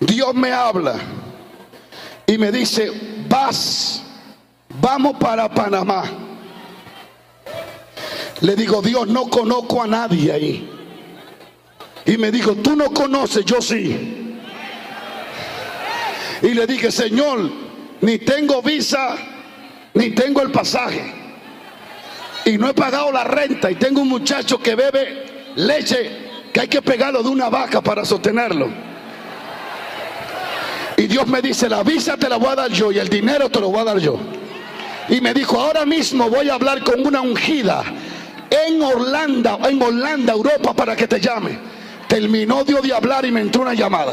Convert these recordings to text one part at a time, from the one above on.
Dios me habla y me dice, vas, vamos para Panamá. Le digo, Dios, no conozco a nadie ahí. Y me dijo, tú no conoces, yo sí. Y le dije, Señor, ni tengo visa, ni tengo el pasaje. Y no he pagado la renta. Y tengo un muchacho que bebe leche que hay que pegarlo de una vaca para sostenerlo. Y Dios me dice, la visa te la voy a dar yo y el dinero te lo voy a dar yo. Y me dijo, ahora mismo voy a hablar con una ungida en Holanda, en Holanda, Europa, para que te llame. Terminó Dios de hablar y me entró una llamada.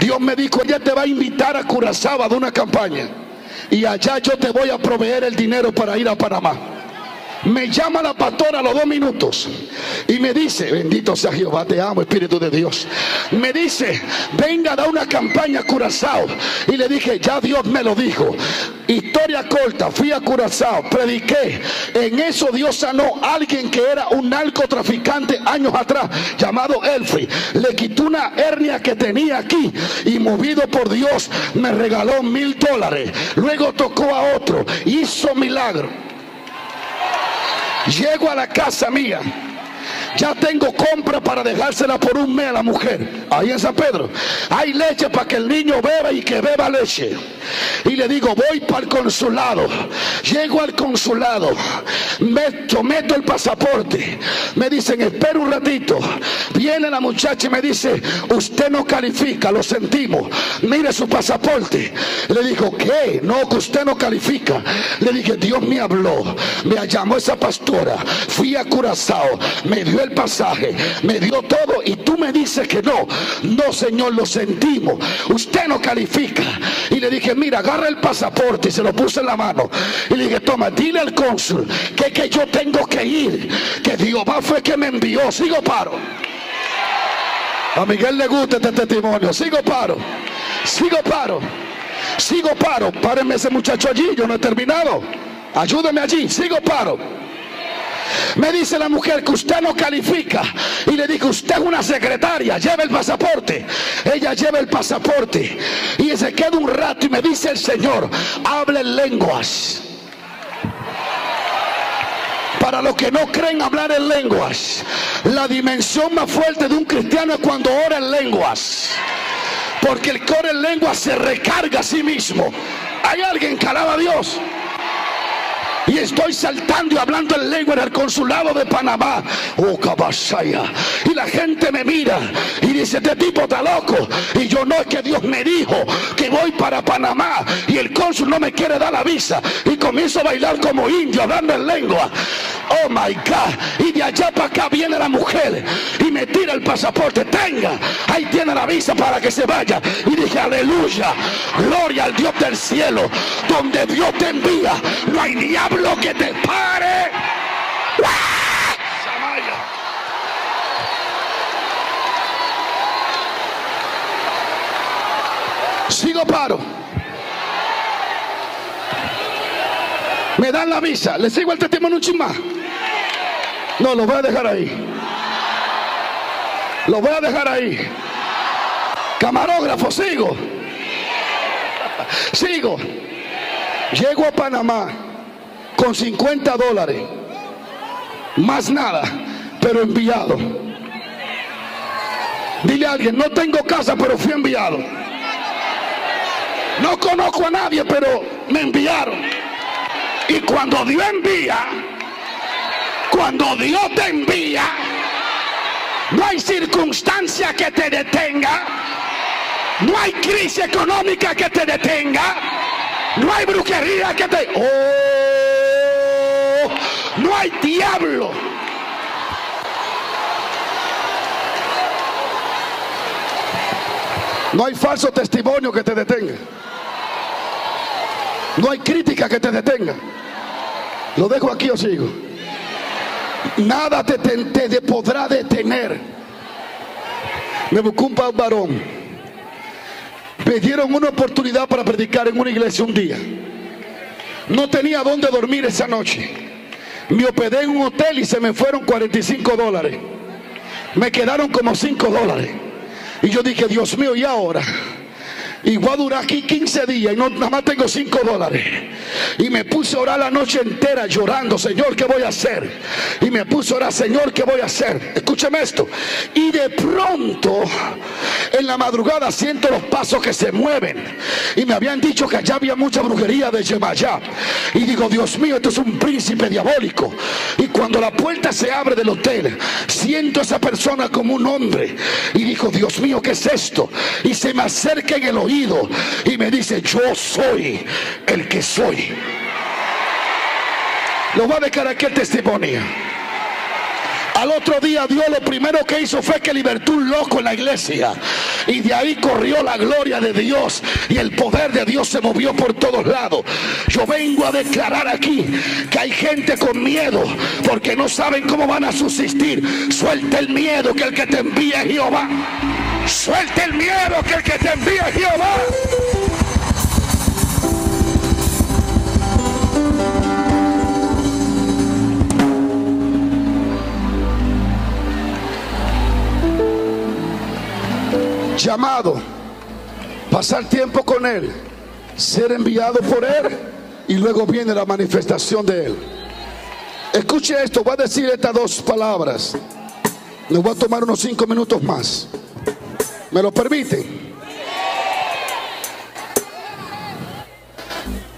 Dios me dijo, ella te va a invitar a Curazao de una campaña. Y allá yo te voy a proveer el dinero para ir a Panamá. Me llama la pastora a los dos minutos y me dice, bendito sea Jehová, te amo, Espíritu de Dios. Me dice, venga a dar una campaña a Curazao. Y le dije, ya Dios me lo dijo. Historia corta, fui a Curazao, prediqué. En eso Dios sanó a alguien que era un narcotraficante años atrás, llamado Elfri. Le quitó una hernia que tenía aquí y movido por Dios me regaló mil dólares. Luego tocó a otro, hizo milagro. Llego a la casa mía. Ya tengo compra para dejársela por un mes a la mujer. Ahí en San Pedro. Hay leche para que el niño beba y que beba leche. Y le digo, voy para el consulado. Llego al consulado. Meto, el pasaporte. Me dicen, espera un ratito. Viene la muchacha y me dice, usted no califica, lo sentimos. Mire su pasaporte. Le digo, ¿qué? No, que usted no califica. Le dije, Dios me habló. Me llamó esa pastora. Fui a Curazao. Me dio el pasaje, me dio todo y tú me dices que no. No, Señor, lo sentimos. Usted no califica. Y le dije, mira, agarra el pasaporte y se lo puse en la mano. Y le dije, toma, dile al cónsul que, que yo tengo que ir. Que Dios va fue que me envió. Sigo paro. A Miguel le gusta este testimonio. Sigo paro. Sigo paro. Sigo paro. Párenme ese muchacho allí. Yo no he terminado. Ayúdeme allí. Sigo paro. Me dice la mujer que usted no califica. Y le digo, usted es una secretaria, lleva el pasaporte. Ella lleva el pasaporte. Y se queda un rato y me dice el Señor, hable en lenguas. Para los que no creen hablar en lenguas, la dimensión más fuerte de un cristiano es cuando ora en lenguas. Porque el coro en lenguas se recarga a sí mismo. Hay alguien que alaba a Dios y estoy saltando y hablando en lengua en el consulado de Panamá. Oh, cabasaya. Y la gente me mira y dice, este tipo está loco. Y yo no es que Dios me dijo que voy para Panamá y el cónsul no me quiere dar la visa. Y comienzo a bailar como indio, hablando en lengua. Oh my God. Y de allá para acá viene la mujer y me tira el pasaporte. Tenga, ahí tiene la visa para que se vaya. Y dije, aleluya, gloria al Dios del cielo. Donde Dios te envía, no hay diablo lo que te pare. Sigo paro. Me dan la visa. ¿Le sigo el testimonio un chisma? No, lo voy a dejar ahí. Lo voy a dejar ahí. Camarógrafo, sigo. Sigo. Llego a Panamá con 50 dólares. Más nada, pero enviado. Dile a alguien, no tengo casa, pero fui enviado. No conozco a nadie, pero me enviaron. Y cuando Dios envía, cuando Dios te envía, no hay circunstancia que te detenga. No hay crisis económica que te detenga. No hay brujería que te... Oh, no hay diablo. No hay falso testimonio que te detenga. No hay crítica que te detenga. Lo dejo aquí o sigo. Nada te, podrá detener. Me buscó un varón. Me dieron una oportunidad para predicar en una iglesia un día. No tenía dónde dormir esa noche. Me hospedé en un hotel y se me fueron 45 dólares. Me quedaron como 5 dólares. Y yo dije, Dios mío, ¿y ahora? Y voy a durar aquí 15 días y no, nada más tengo 5 dólares. Y me puse a orar la noche entera llorando, Señor, ¿qué voy a hacer? Y me puse a orar, Señor, ¿qué voy a hacer? Escúcheme esto. Y de pronto, en la madrugada siento los pasos que se mueven. Y me habían dicho que allá había mucha brujería de Yemayá. Y digo, Dios mío, esto es un príncipe diabólico. Y cuando la puerta se abre del hotel, siento a esa persona como un hombre. Y digo, Dios mío, ¿qué es esto? Y se me acerca en el oído y me dice, yo soy el que soy. Lo va a dejar aquí el testimonio. Al otro día Dios lo primero que hizo fue que libertó un loco en la iglesia. Y de ahí corrió la gloria de Dios. Y el poder de Dios se movió por todos lados. Yo vengo a declarar aquí que hay gente con miedo porque no saben cómo van a subsistir. Suelta el miedo que el que te envíe Jehová. Suelta el miedo que el que te envíe Jehová. Llamado, pasar tiempo con Él, ser enviado por Él y luego viene la manifestación de Él. Escuche esto, voy a decir estas dos palabras. Les voy a tomar unos cinco minutos más. ¿Me lo permite?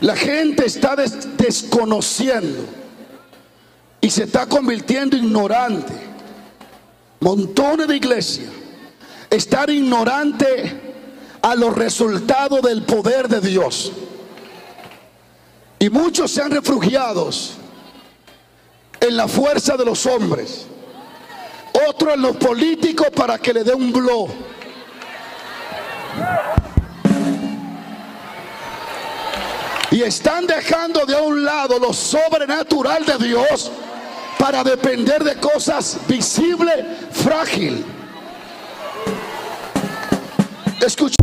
La gente está desconociendo y se está convirtiendo ignorante. Montones de iglesias están ignorante a los resultados del poder de Dios. Y muchos se han refugiado en la fuerza de los hombres. Otros en los políticos para que le dé un blow. Y están dejando de un lado lo sobrenatural de Dios para depender de cosas visibles, frágil. Escucha.